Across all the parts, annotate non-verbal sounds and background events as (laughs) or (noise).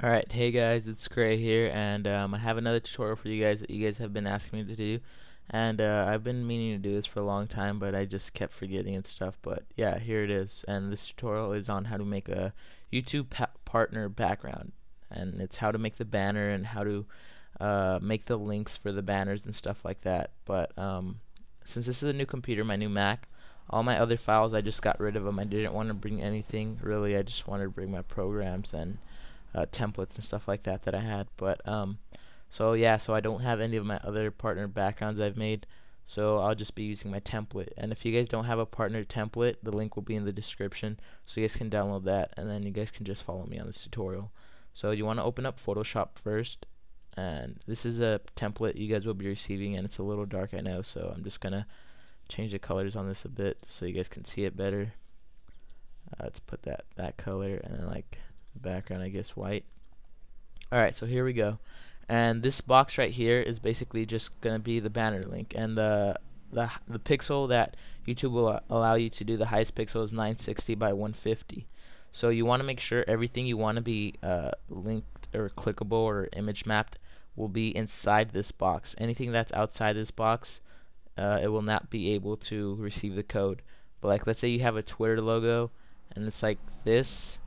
Alright, hey guys, it's Cray here, and um, I have another tutorial for you guys that you guys have been asking me to do. And uh, I've been meaning to do this for a long time, but I just kept forgetting and stuff. But yeah, here it is. And this tutorial is on how to make a YouTube pa partner background. And it's how to make the banner and how to uh, make the links for the banners and stuff like that. But um, since this is a new computer, my new Mac, all my other files I just got rid of them. I didn't want to bring anything really. I just wanted to bring my programs and uh, templates and stuff like that that I had. But um, so yeah, so I don't have any of my other partner backgrounds I've made. So I'll just be using my template. And if you guys don't have a partner template, the link will be in the description, so you guys can download that, and then you guys can just follow me on this tutorial. So you want to open up Photoshop first, and this is a template you guys will be receiving, and it's a little dark I know, so I'm just gonna change the colors on this a bit so you guys can see it better. Uh, let's put that that color and then like background I guess white. Alright so here we go. And this box right here is basically just gonna be the banner link. And the the, the pixel that YouTube will allow you to do the highest pixel is 960 by 150 so you want to make sure everything you want to be uh, linked or clickable or image mapped will be inside this box. Anything that's outside this box uh, it will not be able to receive the code. But like let's say you have a Twitter logo and it's like this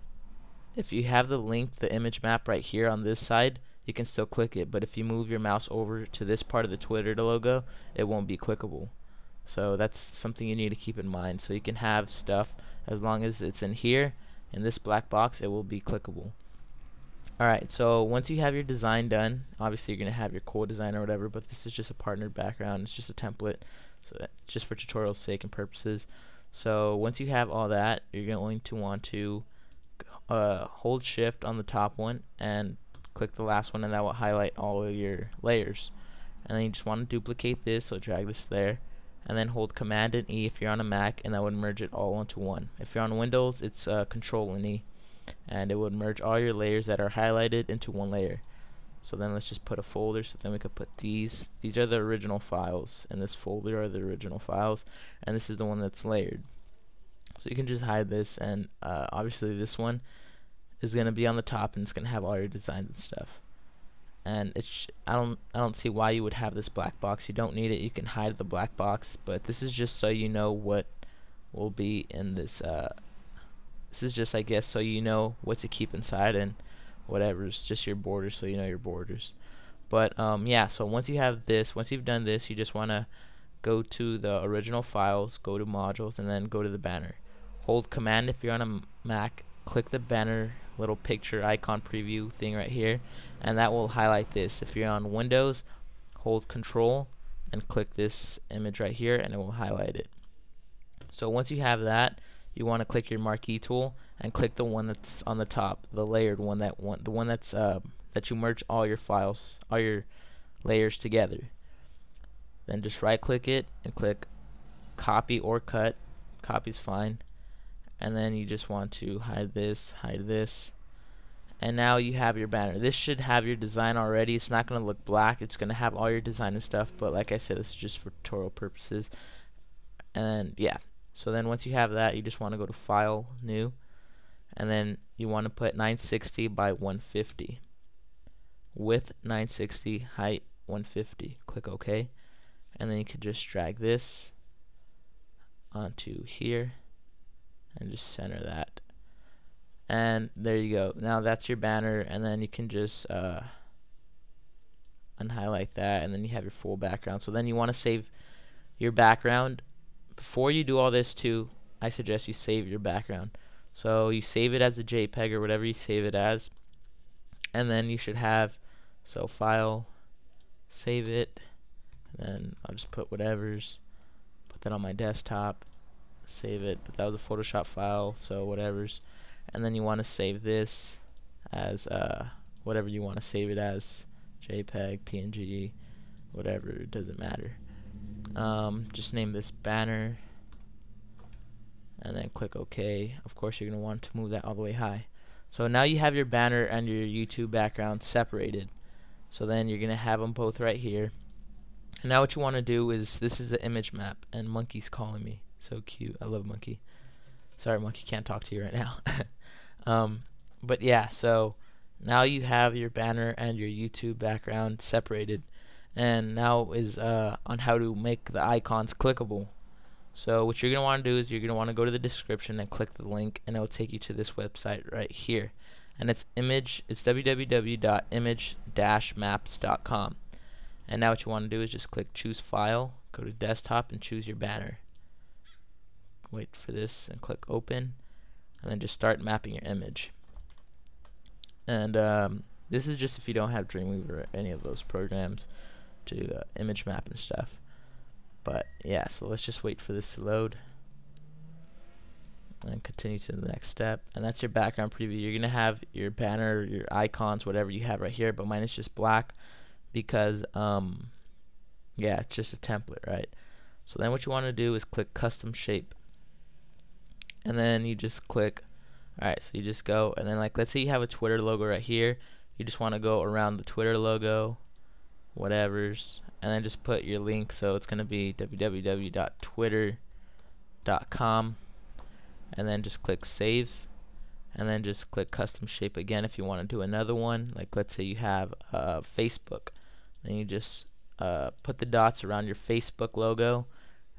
if you have the link, the image map right here on this side, you can still click it. But if you move your mouse over to this part of the Twitter logo, it won't be clickable. So that's something you need to keep in mind. So you can have stuff as long as it's in here, in this black box, it will be clickable. Alright, so once you have your design done, obviously you're going to have your cool design or whatever, but this is just a partnered background. It's just a template, so uh, just for tutorial sake and purposes. So once you have all that, you're going to want to uh, hold shift on the top one and click the last one and that will highlight all of your layers. And then you just want to duplicate this so drag this there. And then hold command and E if you're on a Mac and that would merge it all into one. If you're on Windows it's uh, control and E. And it would merge all your layers that are highlighted into one layer. So then let's just put a folder so then we could put these. These are the original files and this folder are the original files and this is the one that's layered. So you can just hide this and uh, obviously this one is going to be on the top and it's going to have all your designs and stuff. And it's I don't I don't see why you would have this black box. You don't need it. You can hide the black box, but this is just so you know what will be in this uh this is just I guess so you know what to keep inside and whatever. It's just your borders so you know your borders. But um yeah, so once you have this, once you've done this, you just want to go to the original files, go to modules and then go to the banner. Hold command if you're on a Mac, click the banner little picture icon preview thing right here and that will highlight this. If you're on Windows hold control and click this image right here and it will highlight it. So once you have that you want to click your marquee tool and click the one that's on the top the layered one that one the one that's uh, that you merge all your files all your layers together. Then just right click it and click copy or cut. Copy's fine and then you just want to hide this hide this and now you have your banner. This should have your design already. It's not going to look black. It's going to have all your design and stuff but like I said this is just for tutorial purposes. And yeah. So then once you have that you just want to go to file new and then you want to put 960 by 150 width 960 height 150 click OK. And then you can just drag this onto here and just center that. And there you go. Now that's your banner and then you can just uh, unhighlight that and then you have your full background. So then you want to save your background. Before you do all this too I suggest you save your background. So you save it as a JPEG or whatever you save it as and then you should have so file save it and then I'll just put whatever's put that on my desktop save it. But that was a Photoshop file so whatever's. And then you want to save this as uh, whatever you want to save it as. JPEG, PNG, whatever, it doesn't matter. Um, just name this banner. And then click OK. Of course you're going to want to move that all the way high. So now you have your banner and your YouTube background separated. So then you're going to have them both right here. And now what you want to do is this is the image map and monkey's calling me so cute. I love Monkey. Sorry, Monkey can't talk to you right now. (laughs) um, but yeah, so now you have your banner and your YouTube background separated and now is uh, on how to make the icons clickable so what you're going to want to do is you're going to want to go to the description and click the link and it will take you to this website right here and it's image it's www.image-maps.com and now what you want to do is just click choose file go to desktop and choose your banner wait for this and click open and then just start mapping your image. And um, this is just if you don't have Dreamweaver or any of those programs to uh, image map and stuff. But yeah so let's just wait for this to load and continue to the next step. And that's your background preview. You're gonna have your banner your icons whatever you have right here but mine is just black because um yeah it's just a template right? So then what you want to do is click custom shape and then you just click alright so you just go and then like let's say you have a Twitter logo right here. You just want to go around the Twitter logo whatever's and then just put your link. So it's gonna be www.twitter.com and then just click save and then just click custom shape again if you want to do another one. Like let's say you have uh, Facebook. Then you just uh, put the dots around your Facebook logo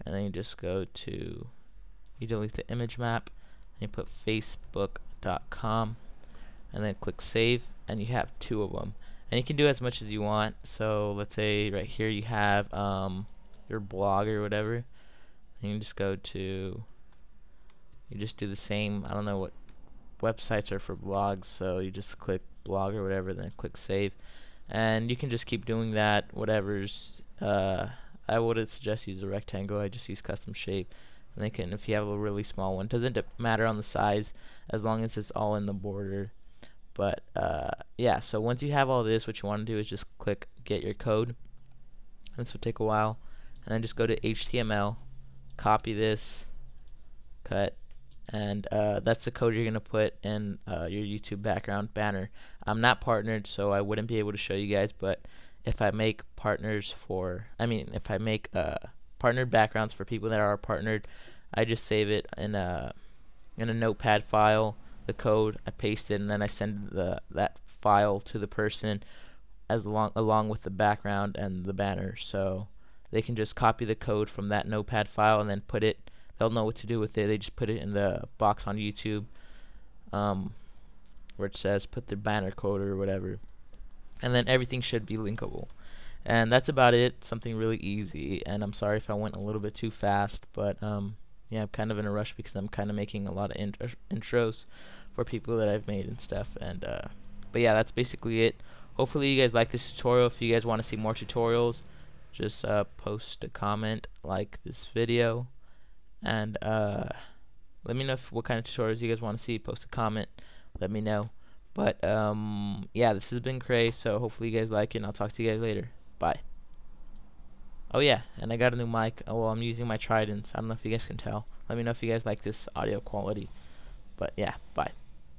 and then you just go to you delete the image map and you put facebook.com and then click save and you have two of them and you can do as much as you want. So let's say right here you have um, your blog or whatever. And you just go to you just do the same. I don't know what websites are for blogs so you just click blog or whatever then click save. And you can just keep doing that whatever's uh, I wouldn't suggest use a rectangle. I just use custom shape and they can if you have a really small one doesn't matter on the size as long as it's all in the border but uh, yeah so once you have all this what you want to do is just click get your code this will take a while and then just go to HTML copy this cut and uh, that's the code you're gonna put in uh, your YouTube background banner. I'm not partnered, so I wouldn't be able to show you guys. But if I make partners for, I mean, if I make uh, partnered backgrounds for people that are partnered, I just save it in a in a notepad file, the code, I paste it, and then I send the that file to the person as along along with the background and the banner. So they can just copy the code from that notepad file and then put it they'll know what to do with it. They just put it in the box on YouTube um, where it says put the banner code or whatever. And then everything should be linkable. And that's about it. Something really easy. And I'm sorry if I went a little bit too fast, but um, yeah, I'm kind of in a rush because I'm kind of making a lot of int intros for people that I've made and stuff. And uh, but yeah, that's basically it. Hopefully you guys like this tutorial. If you guys want to see more tutorials, just uh, post a comment, like this video and uh, let me know if, what kind of tutorials you guys want to see. Post a comment. Let me know. But um, yeah, this has been Cray. So hopefully you guys like it. and I'll talk to you guys later. Bye. Oh yeah, and I got a new mic. Oh well, I'm using my Tridents. I don't know if you guys can tell. Let me know if you guys like this audio quality. But yeah, bye.